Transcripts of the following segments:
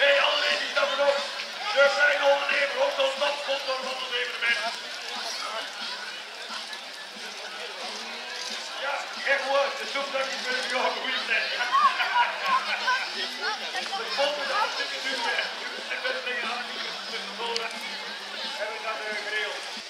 hey, alle die stappen op. Er zijn ondernemers, ook tot stapsponsor van het evenement. It was. The Snoop Dogg is going to be all with that. Both of. The best thing I do is to hold up. Every time they're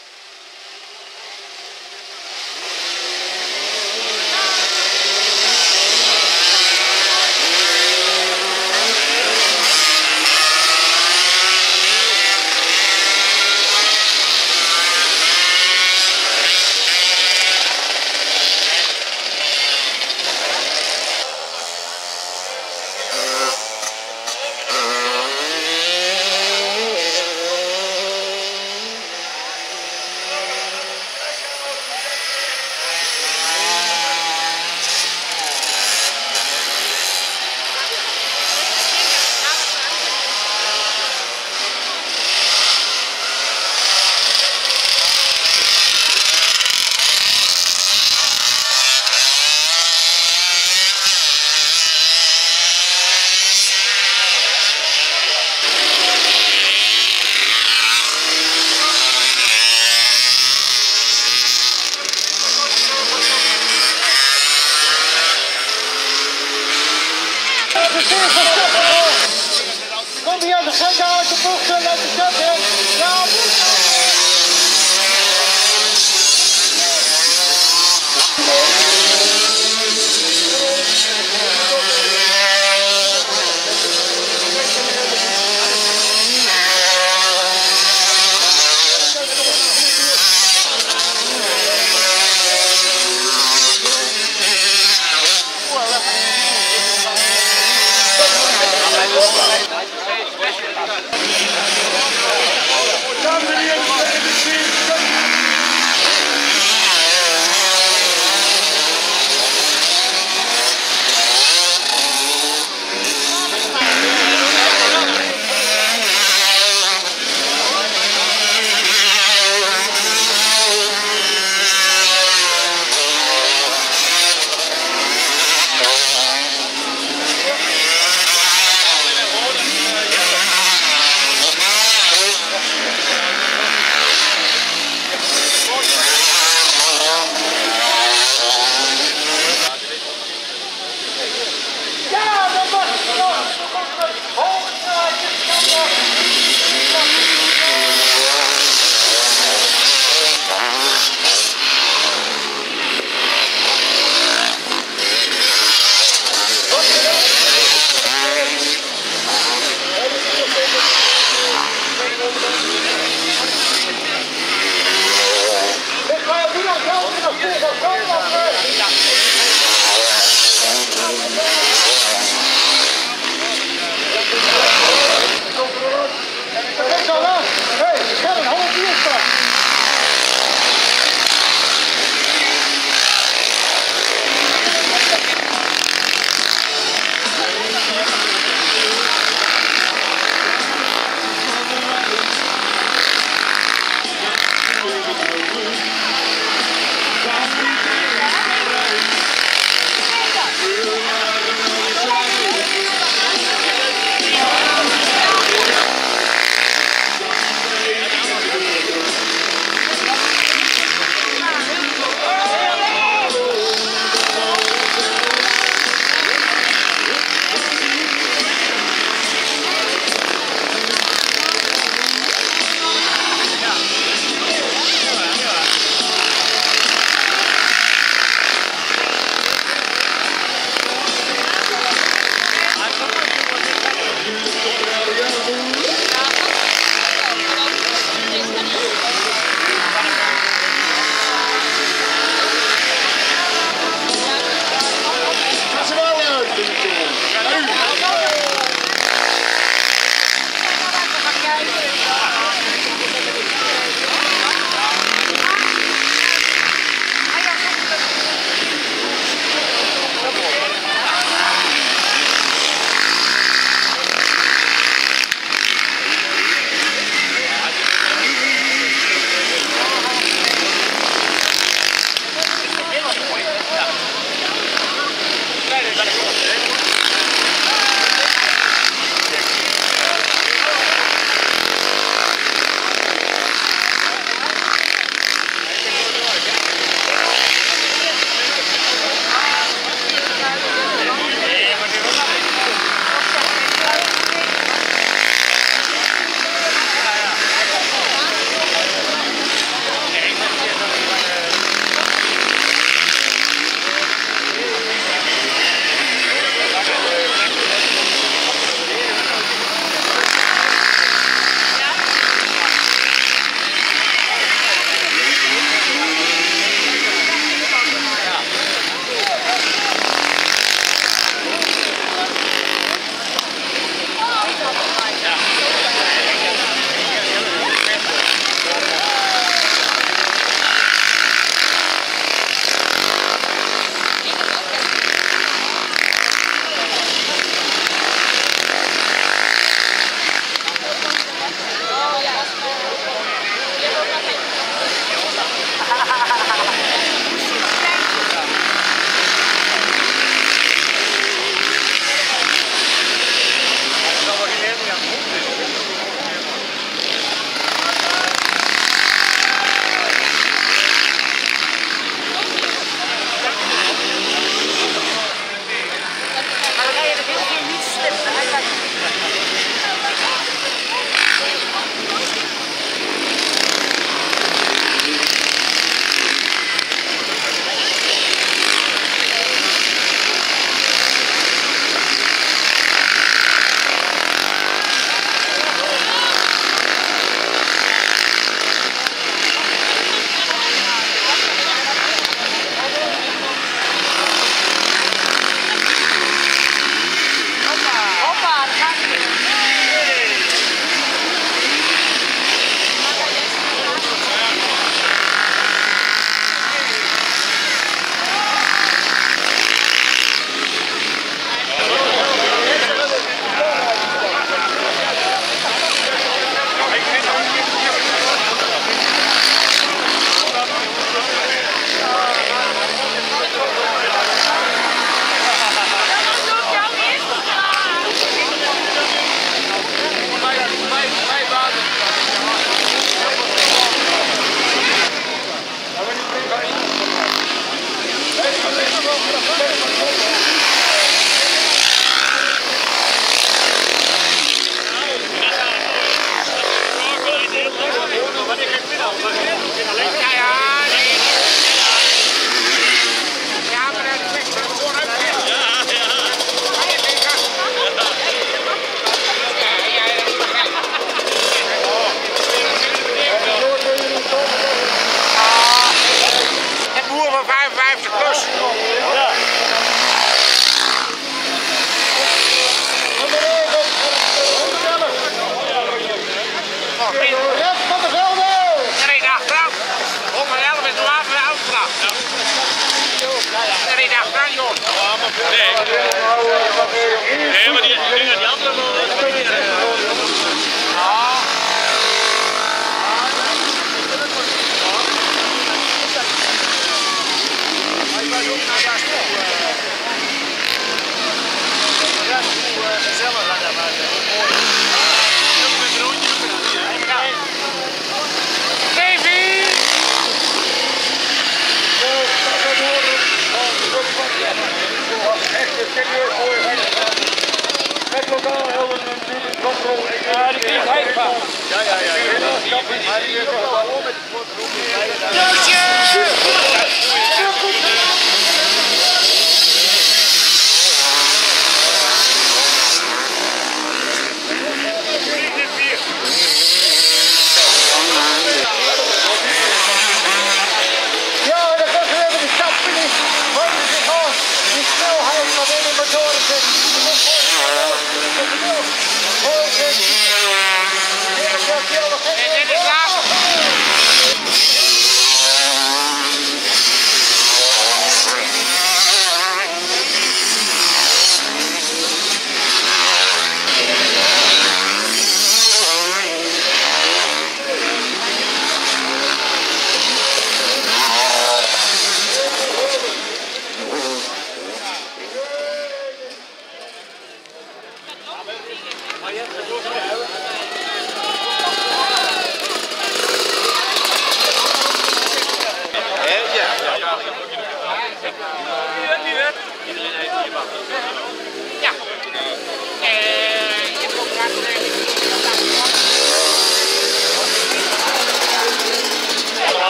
não, mas...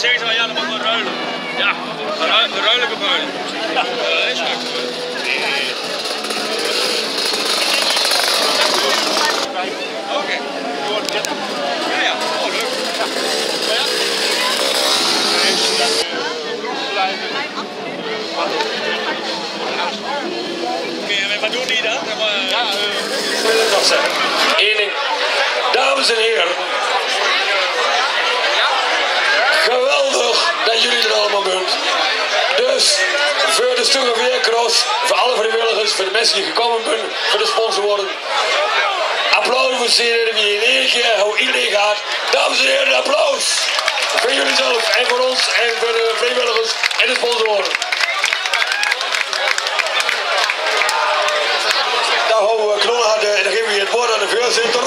Zeg ze wel, ja, dan mag wel ruilen. Ja, een ruilen Ja, is goed. Oké. Ja, ja. Oh, leuk. Oké, wat doen die dan? Ja, uh, dat zijn. Dames en heren. is toch een cross voor alle vrijwilligers, voor de mensen die gekomen zijn, voor de sponsor worden. Applaus voor zeer die in één keer hoe iedereen gaat. Dames en heren, applaus! Voor jullie zelf en voor ons en voor de vrijwilligers en de sponsors. Daar houden we knollen hard en dan geven we het woord aan de voorzitter.